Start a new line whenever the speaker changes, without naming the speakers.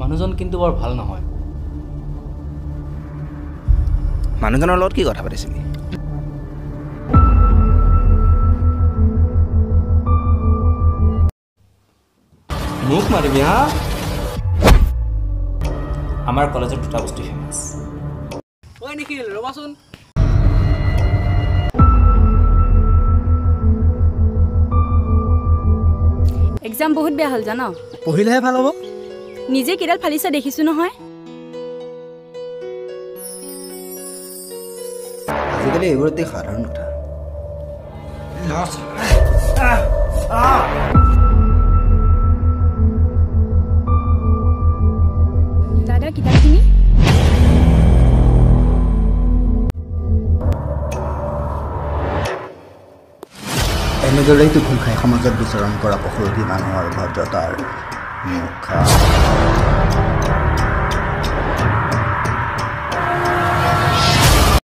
মানুহজন কিন্তু বৰ ভাল নহয়।
মানুহজনৰ লগত কি কথা পাতিছিলি?
মোক মাৰিবি হা? আমাৰ কলেজত দুটা বস্তু ফেমাছ ঐ নিখিল ৰ'বাচোন।
এক্সাম বহুত বেয়া হ'ল জান?
পঢ়িলেহে ভাল হ'ব।
নিজে কেইডাল ফালিছে দেখিছোঁ নহয়।
আজিকালি এইবোৰ অতি সাধাৰণ কথা।
দাদা কিতাপখিনি?
এনেদৰেইতো ভুল খাই সমাজত বিচৰণ কৰা পশুৰূপী মানুহৰ ভদ্ৰতাৰ মুখা।